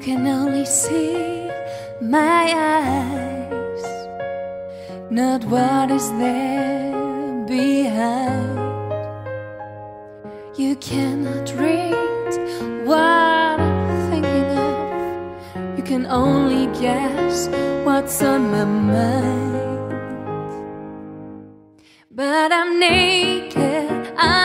can only see my eyes, not what is there behind. You cannot read what I'm thinking of, you can only guess what's on my mind. But I'm naked under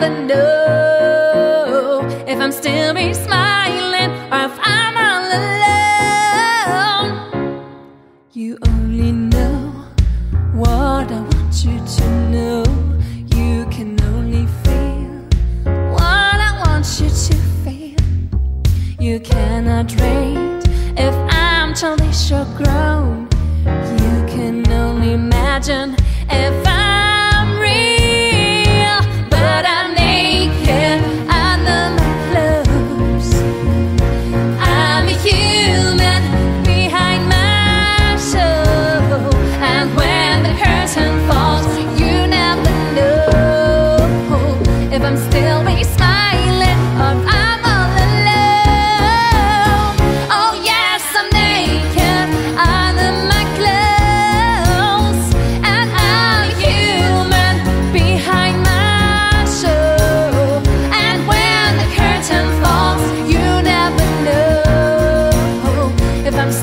never know if I'm still be smiling or if I'm all alone. You only know what I want you to know. You can only feel what I want you to feel. You cannot rate if I'm childish or grown. You can only imagine if I'm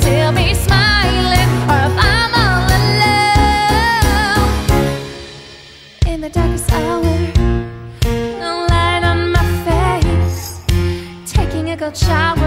still be smiling or if I'm all alone. In the darkest hour, no light on my face. Taking a cold shower